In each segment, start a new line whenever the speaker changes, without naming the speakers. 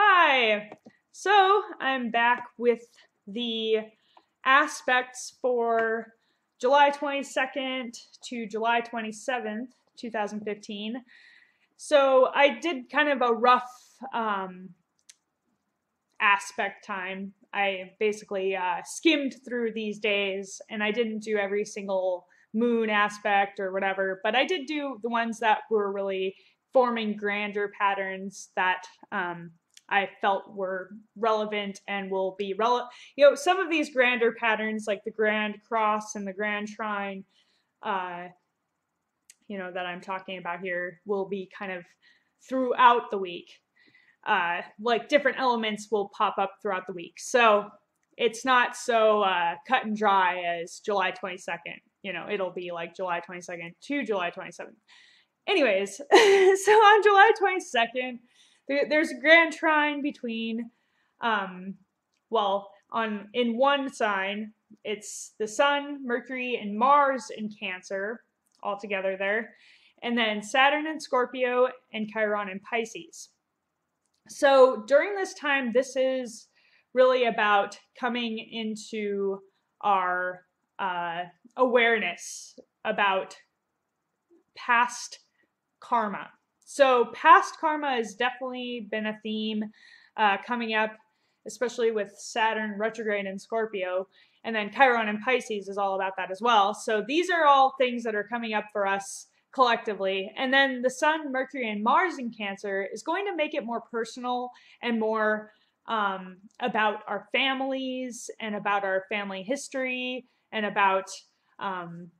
Hi! So I'm back with the aspects for July 22nd to July 27th, 2015. So I did kind of a rough um, aspect time. I basically uh, skimmed through these days and I didn't do every single moon aspect or whatever, but I did do the ones that were really forming grander patterns that um, I felt were relevant and will be relevant. You know, some of these grander patterns, like the Grand Cross and the Grand Trine, uh, you know, that I'm talking about here, will be kind of throughout the week. Uh, like different elements will pop up throughout the week. So it's not so uh, cut and dry as July 22nd. You know, it'll be like July 22nd to July 27th. Anyways, so on July 22nd, there's a grand trine between, um, well, on in one sign, it's the Sun, Mercury, and Mars in Cancer all together there, and then Saturn and Scorpio and Chiron and Pisces. So during this time, this is really about coming into our uh, awareness about past karma. So, past karma has definitely been a theme uh, coming up, especially with Saturn retrograde in Scorpio. And then Chiron and Pisces is all about that as well. So, these are all things that are coming up for us collectively. And then the Sun, Mercury, and Mars in Cancer is going to make it more personal and more um, about our families and about our family history and about um,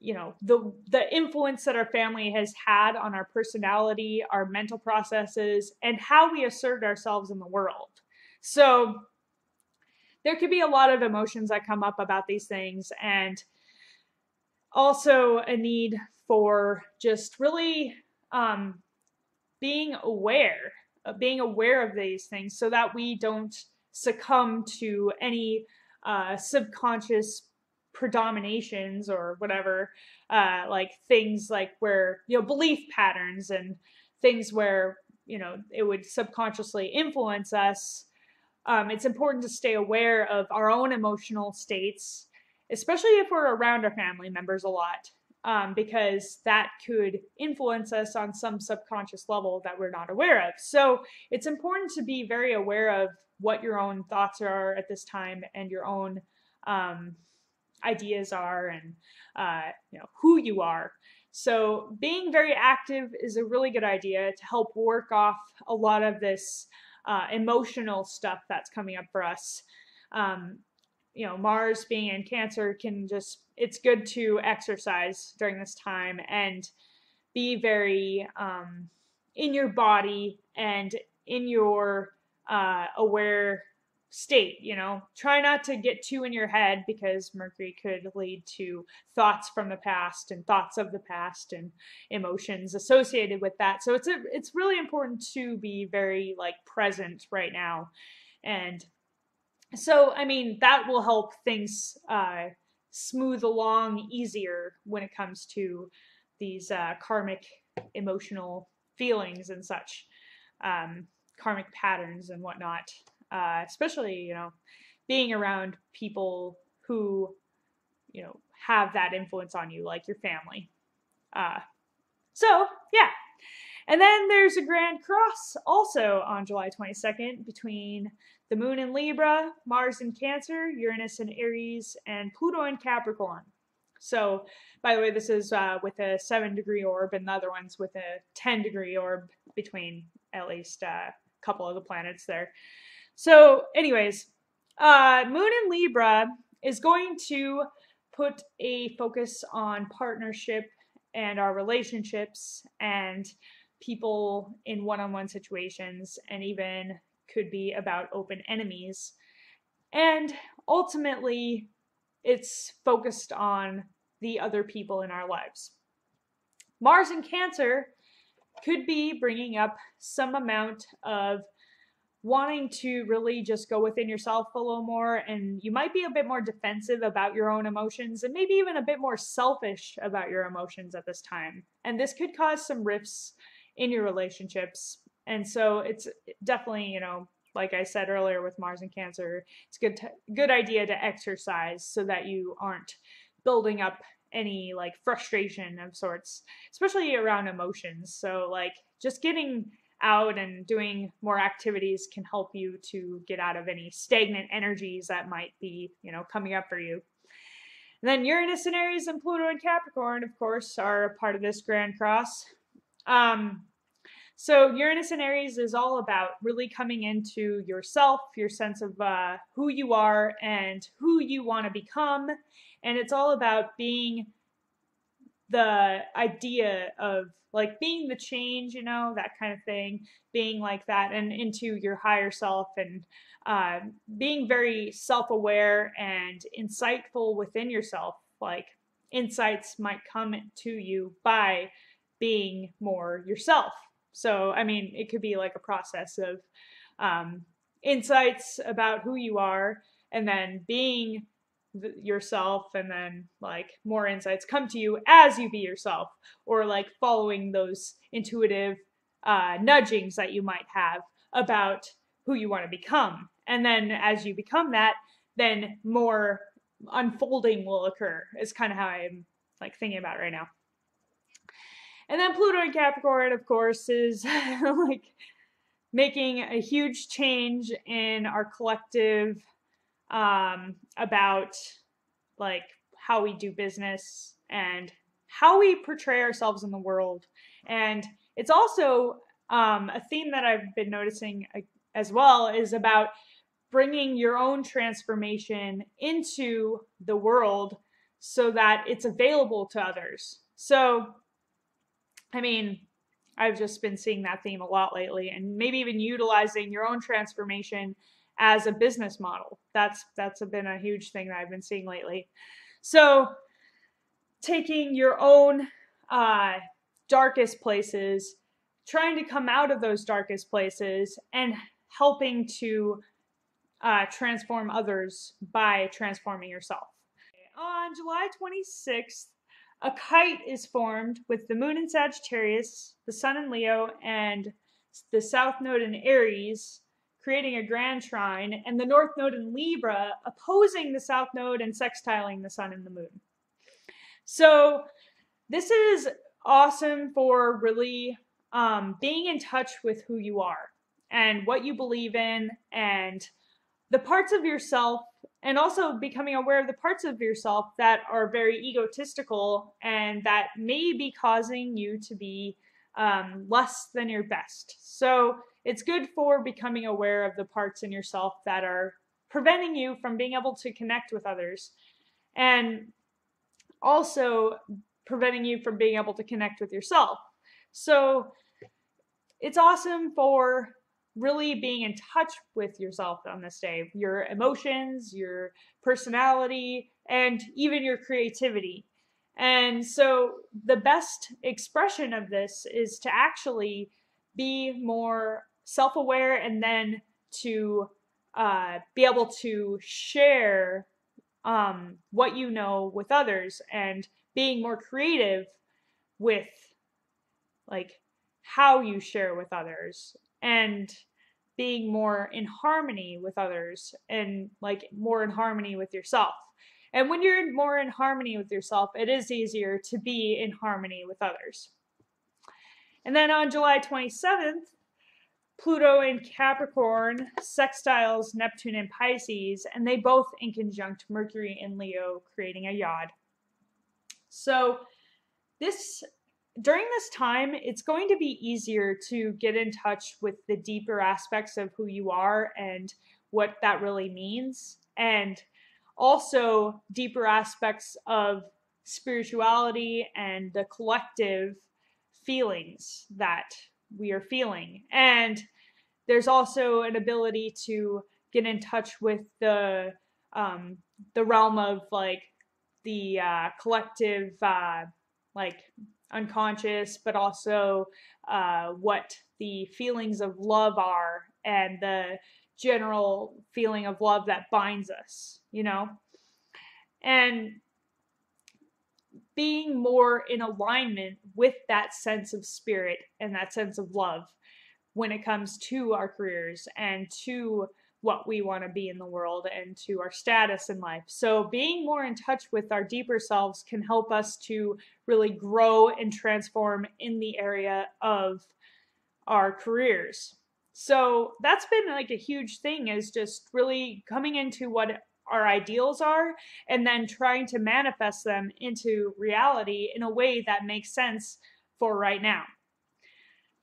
you know the the influence that our family has had on our personality our mental processes and how we assert ourselves in the world. So there could be a lot of emotions that come up about these things and also a need for just really um, being aware of being aware of these things so that we don't succumb to any uh, subconscious predominations or whatever, uh, like things like where, you know, belief patterns and things where, you know, it would subconsciously influence us. Um, it's important to stay aware of our own emotional states, especially if we're around our family members a lot, um, because that could influence us on some subconscious level that we're not aware of. So it's important to be very aware of what your own thoughts are at this time and your own um, ideas are and uh, you know who you are. So being very active is a really good idea to help work off a lot of this uh, emotional stuff that's coming up for us. Um, you know, Mars being in Cancer can just, it's good to exercise during this time and be very um, in your body and in your uh, aware state you know try not to get too in your head because mercury could lead to thoughts from the past and thoughts of the past and emotions associated with that. So it's a, it's really important to be very like present right now. And so i mean that will help things uh, smooth along easier when it comes to these uh, karmic emotional feelings and such um, karmic patterns and whatnot uh, especially you know being around people who you know have that influence on you like your family. Uh, so yeah. And then there's a grand cross also on july 22nd between the moon in libra mars in cancer uranus in aries and pluto in capricorn. So by the way this is uh, with a 7 degree orb and the other one's with a 10 degree orb between at least uh, a couple of the planets there so, anyways, uh, Moon in Libra is going to put a focus on partnership and our relationships and people in one on one situations, and even could be about open enemies. And ultimately, it's focused on the other people in our lives. Mars in Cancer could be bringing up some amount of wanting to really just go within yourself a little more and you might be a bit more defensive about your own emotions and maybe even a bit more selfish about your emotions at this time and this could cause some rifts in your relationships And so it's definitely, you know, like I said earlier with Mars and Cancer, it's good to, good idea to exercise so that you aren't building up any like frustration of sorts, especially around emotions. So like just getting out and doing more activities can help you to get out of any stagnant energies that might be, you know, coming up for you. And then Uranus and Aries and Pluto and Capricorn, of course, are a part of this Grand Cross. Um, so Uranus and Aries is all about really coming into yourself, your sense of uh, who you are and who you want to become. And it's all about being the idea of like being the change, you know, that kind of thing, being like that and into your higher self and uh, being very self aware and insightful within yourself. Like insights might come to you by being more yourself so, I mean, it could be like a process of um, insights about who you are and then being yourself and then like more insights come to you as you be yourself or like following those intuitive uh, nudgings that you might have about who you want to become. And then as you become that then more unfolding will occur is kind of how i'm like thinking about right now. And then Pluto and Capricorn, of course, is like making a huge change in our collective um, about like how we do business and how we portray ourselves in the world. And it's also um, a theme that I've been noticing as well is about bringing your own transformation into the world so that it's available to others. So I mean, I've just been seeing that theme a lot lately, and maybe even utilizing your own transformation as a business model. That's that's been a huge thing that I've been seeing lately. So, taking your own uh, darkest places, trying to come out of those darkest places, and helping to uh, transform others by transforming yourself. On July 26th, a kite is formed with the moon in Sagittarius, the sun in Leo, and the south node in Aries, creating a grand trine, and the north node in Libra opposing the south node and sextiling the sun and the moon. So this is awesome for really um, being in touch with who you are and what you believe in and the parts of yourself and also becoming aware of the parts of yourself that are very egotistical and that may be causing you to be um, less than your best. So it's good for becoming aware of the parts in yourself that are preventing you from being able to connect with others and also preventing you from being able to connect with yourself. So it's awesome for really being in touch with yourself on this day your emotions, your personality, and even your creativity. And so, the best expression of this is to actually be more self aware and then to uh, be able to share um, what you know with others and being more creative with like how you share with others and being more in harmony with others and like more in harmony with yourself. And when you're more in harmony with yourself, it is easier to be in harmony with others. And then on July 27th, Pluto in Capricorn sextiles Neptune in Pisces, and they both in conjunct Mercury in Leo, creating a yod. So this during this time, it's going to be easier to get in touch with the deeper aspects of who you are and what that really means, and also deeper aspects of spirituality and the collective feelings that we are feeling. And there's also an ability to get in touch with the um, the realm of like the uh, collective uh, like unconscious, but also uh, what the feelings of love are and the general feeling of love that binds us, you know? And being more in alignment with that sense of spirit and that sense of love when it comes to our careers and to what we want to be in the world and to our status in life. So, being more in touch with our deeper selves can help us to really grow and transform in the area of our careers. So, that's been like a huge thing is just really coming into what our ideals are and then trying to manifest them into reality in a way that makes sense for right now.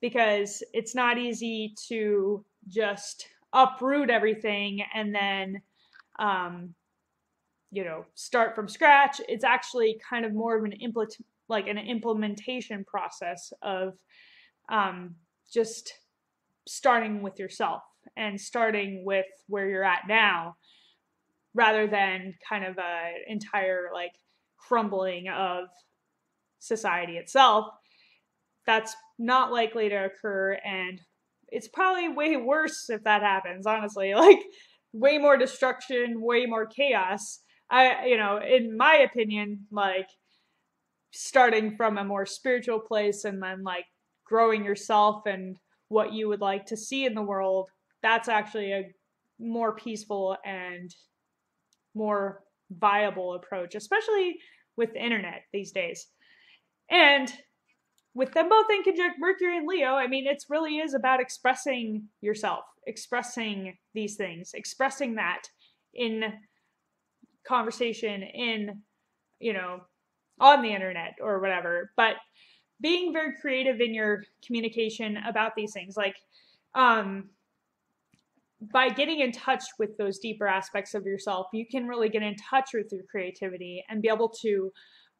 Because it's not easy to just uproot everything and then um, you know start from scratch it's actually kind of more of an implement like an implementation process of um, just starting with yourself and starting with where you're at now rather than kind of a entire like crumbling of society itself that's not likely to occur and it's probably way worse if that happens, honestly. Like way more destruction, way more chaos. I you know, in my opinion, like starting from a more spiritual place and then like growing yourself and what you would like to see in the world, that's actually a more peaceful and more viable approach, especially with the internet these days. And with them both in conjunct Mercury and Leo, I mean, it really is about expressing yourself, expressing these things, expressing that in conversation, in, you know, on the internet or whatever. But being very creative in your communication about these things, like, um, by getting in touch with those deeper aspects of yourself, you can really get in touch with your creativity and be able to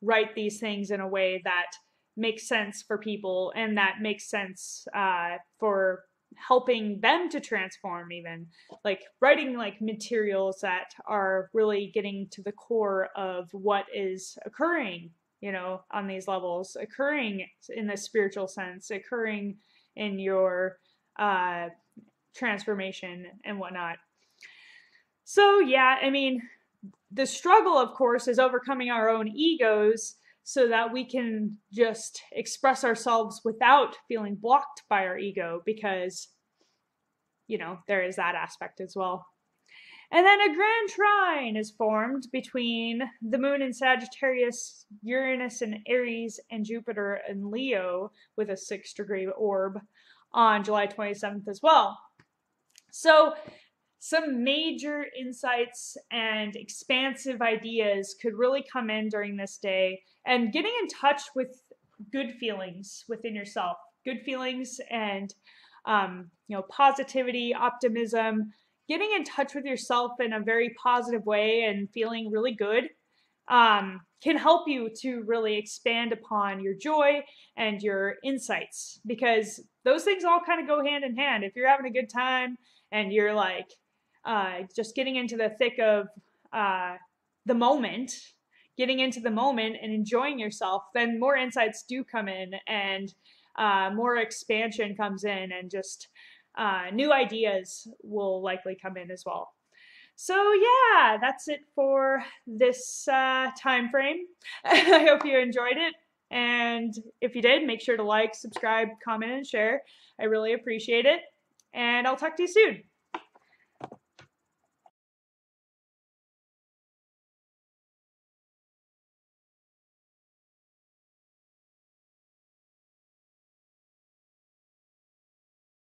write these things in a way that makes sense for people and that makes sense uh, for helping them to transform even. Like writing like materials that are really getting to the core of what is occurring you know on these levels occurring in the spiritual sense occurring in your uh, transformation and whatnot so yeah i mean the struggle of course is overcoming our own egos so that we can just express ourselves without feeling blocked by our ego because you know there is that aspect as well and then a grand trine is formed between the moon in Sagittarius, Uranus in Aries, and Jupiter in Leo with a six degree orb on July 27th as well. So some major insights and expansive ideas could really come in during this day and getting in touch with good feelings within yourself. Good feelings and um, you know positivity optimism getting in touch with yourself in a very positive way and feeling really good um, can help you to really expand upon your joy and your insights because those things all kind of go hand in hand. If you're having a good time and you're like uh, just getting into the thick of uh, the moment, getting into the moment and enjoying yourself, then more insights do come in and uh, more expansion comes in and just uh, new ideas will likely come in as well. So yeah, that's it for this uh, time frame. I hope you enjoyed it. And if you did, make sure to like, subscribe, comment, and share. I really appreciate it. And I'll talk to you soon.